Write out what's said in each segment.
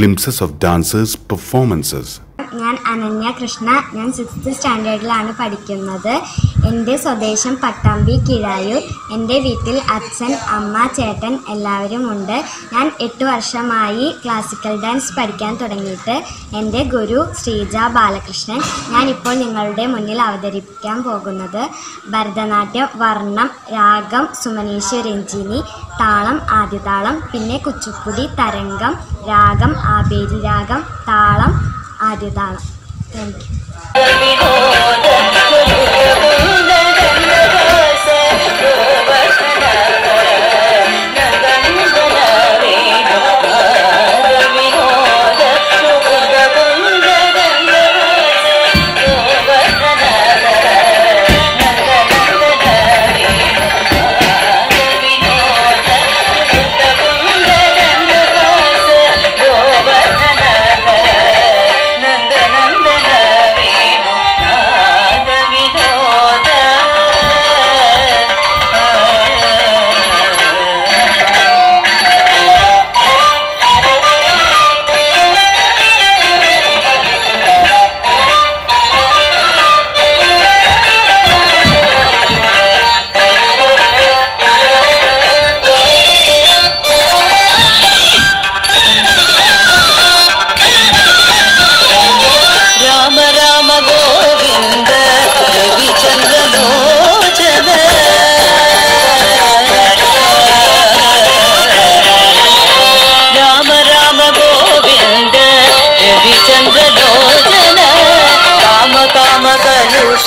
glimpses of dancers' performances. ഞാൻ അനന്യ കൃഷ്ണ. ഞാൻ sixth സ്റ്റാൻഡേർഡിലാണ് പഠിക്കുന്നത്. എന്റെ സ്വദേശം പട്ടാമ്പി കിഴായൂർ. എന്റെ വീട്ടിൽ അച്ഛൻ അമ്മ ചേട്ടൻ എല്ലാവരും ഉണ്ട് ഞാൻ എട്ട് വർഷമായി ക്ലാസിക്കൽ ഡാൻസ് പഠിക്കാൻ തുടങ്ങിയിട്ട് എന്റെ ഗുരു ശ്രീജ ബാലകൃഷ്ണൻ. ഞാൻ ഇപ്പോൾ നിങ്ങളുടെ മുന്നിൽ അവതരിപ്പിക്കാൻ പോകുന്നത് ഭരതനാട്യം വർണം രാഗം സുമനീശ്വ രഞ്ജിനി താളം ആദ്യതാളം പിന്നെ കുച്ചുപ്പുടി തരംഗം രാഗം ആബേരി രാഗം താളം ആദ്യതാളം താങ്ക് യു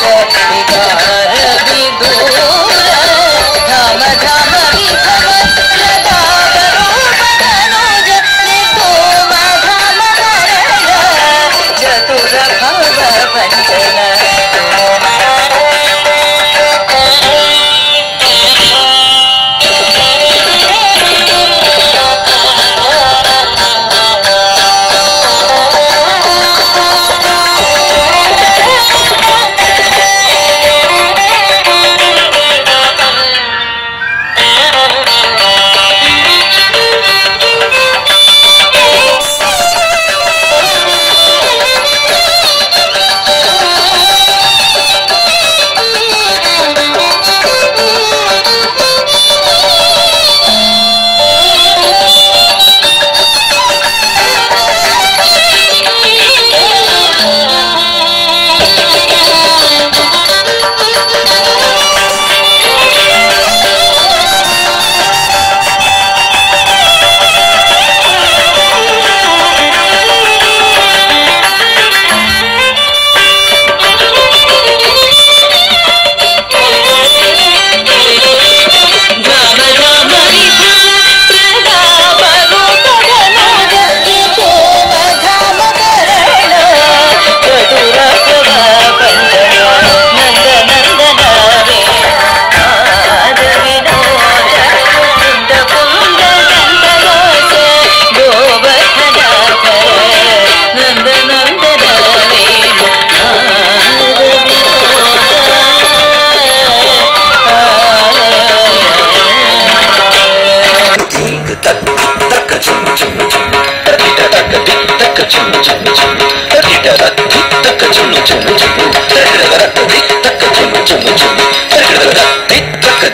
said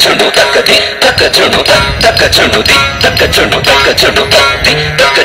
చుడు తక్కది తక్క చుడు తక్క చుడుది తక్క చుడు తక్క చుడు తక్కి తక్క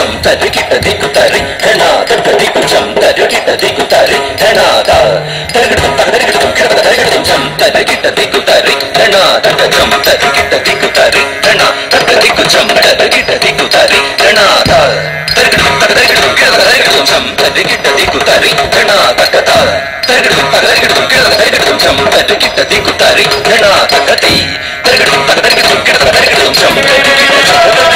సంతరికిట దిగుతారి ధనాకట దిగు సంతరికిట దిగుతారి ధనాక తరగట తరగట తరగట తరగట సంతరికిట దిగుతారి ధనాకట సంతరికిట దిగుతారి ధనా తరగట దిగు సంతరికిట దిగుతారి ధనాక తరగట తరగట తరగట తరగట సంతరికిట దిగుతారి ధనాకట తరగట తరగట తరగట తరగట సంతరికిట దిగుతారి ధనాకట తరగట తరగట తరగట తరగట సంతరికిట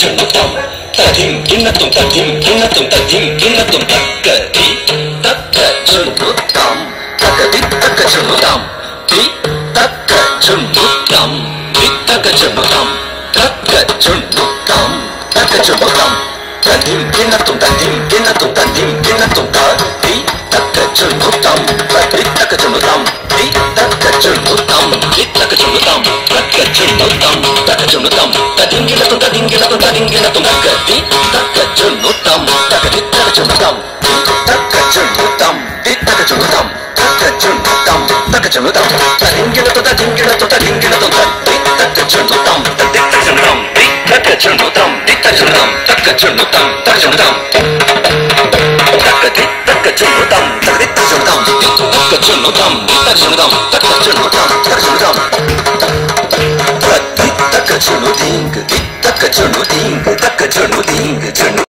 chẳng lúc thông ta thìm kiến là tùng ta thìm kiến là tùng ta thìm kiến là tùng ta kể tí tất cả chân lúc tổng ta kể tí tất cả chân lúc tổng tí tất cả chân lúc tổng tí tất cả chân lúc tổng tất cả chân lúc tổng tất cả chân lúc tổng ta thìm kiến là tùng ta thìm chính là tùng ta thìm chính là tùng ta tí tất cả chân lúc చున్నుతాం తక్క చున్నుతాం తదిం కిన్నత్తుం తదిం కిన్నత్తుం తదిం కిన్నత్తుం తక్క తి తక్క చున్నుతాం తక్క తి తక్క చున్నుతాం తి తక్క చున్నుతాం తి చున్నుతాం తక్క చున్నుతాం తక్క చున్నుతాం తదిం కిన్నత్తుం తదిం కిన్నత్తుం తక్క చున్నుతాం తది తక్క చున్నుతాం తి చున్నుతాం తి చున్నుతాం తక్క చున్నుతాం తక్క చున్నుతాం తక్కతి తక్క చున్నుతాం తక్కతి తక్క చున్నుతాం తక్క చున్నుతాం చున్నుతాం చున్నుతాం చున్నుతాం taka chunu ding, tik taka chunu ding, taka chunu ding, chunu.